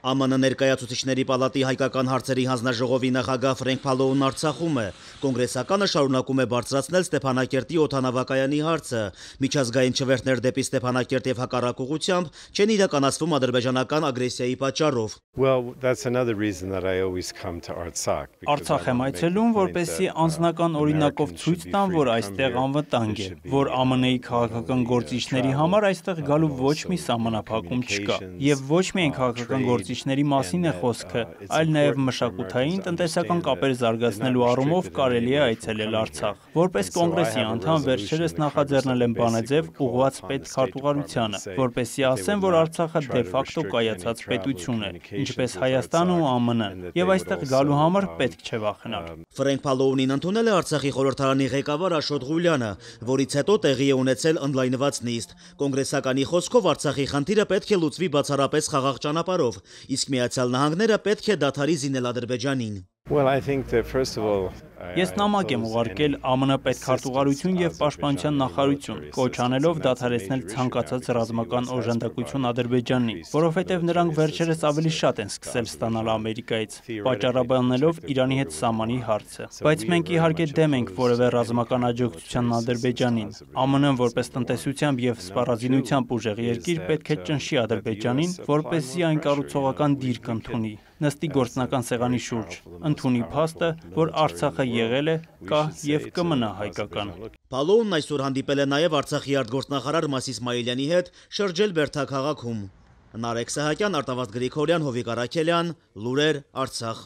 ԱՄՆ ներկայացուցիչների պալատի հայկական հարցերի հանձնաժողովի նախագահ Ֆրենկ Փալոուն Արցախում է։ Կոնգրեսականը շարունակում է բարձրացնել Ստեփանակերտի օթանավակայանի հարցը։ Միջազգային չվերթներ դեպի Ստեփանակերտ եւ հակառակ ուղությամբ չեն իրականացվում ադրբեջանական ագրեսիայի պատճառով։. Արցախ եմ այցելում, որպեսզի անձնական օրինակով ցույց տամ, որ այստեղ անվտանգ է, որ ԱՄՆ-ի քաղաքական գործիչների համար այստեղ գալու ոչ մի սահմանափակում չկա։ Եվ ոչ միայն քաղաքական գործիչների մասին է խոսքը, այլ նաև մշակութային, տնտեսական կապեր զարգացնելու առումով կարելի է այցելել Արցախ։ Որպես կոնգրեսի անդամ վերջերս նախաձեռնել եմ բանաձև ուղղված պետքարտուղարությանը, որպեսզի ասեմ, որ Արցախը դե ֆակտո կայացած պետություն է, ինչպես Հայաստանը ու ԱՄՆ-ն, եւ այստեղ գալու համար պետք չէ վախենալ։ Ֆրենկ Փալոունին ընդունել է Արցախի խորհրդարանի ղեկավար Աշոտ Ղուլյանը, որից հետո տեղի է ունեցել ընդլայնված նիստ։ Կոնգրեսականի խոսքով Արցախի խնդիրը պետք է լուծվի բացառապես խաղաղ ճանապարհով, իսկ Միացյալ Նահանգները պետք է դադարի զինել Ադրբեջանին։ Well, I think that first of all Ես նամակ եմ ուղարկել ԱՄՆ պետքարտուղարություն եւ պաշտպանության նախարարություն, կոչ անելով դադարեցնել ցանկացած ռազմական օժանդակություն Ադրբեջանին, որովհետեւ նրանք վերջերս ավելի շատ են սկսել ստանալ Ամերիկայից, պատճառաբանելով Իրանի հետ սահմանի հարցը։ Բայց մենք իհարկե դեմ ենք որևէ ռազմական աջակցության Ադրբեջանին։ ԱՄՆ-ն որպես տնտեսությամբ եւ սպառազինությամբ ուժեղ երկիր պետք է ճնշի Ադրբեջանին, որպեսզի այն կառուցողական դիրք ընդունի նստի գործնական սեղանի շուրջ, ընդունի փաստը, որ Արցախը եղել է, կա եւ կմնա հայկական։ Պալոունն այսօր հանդիպել է նաև Արցախի արտգործնախարար Մասիս Մայիլյանի հետ շրջել Բերթա քաղաքում։ Նարեկ Սահակյան, Արտավազդ Գրիգորյան, Հովիկ Արաքելյան, Լուրեր, Արցախ։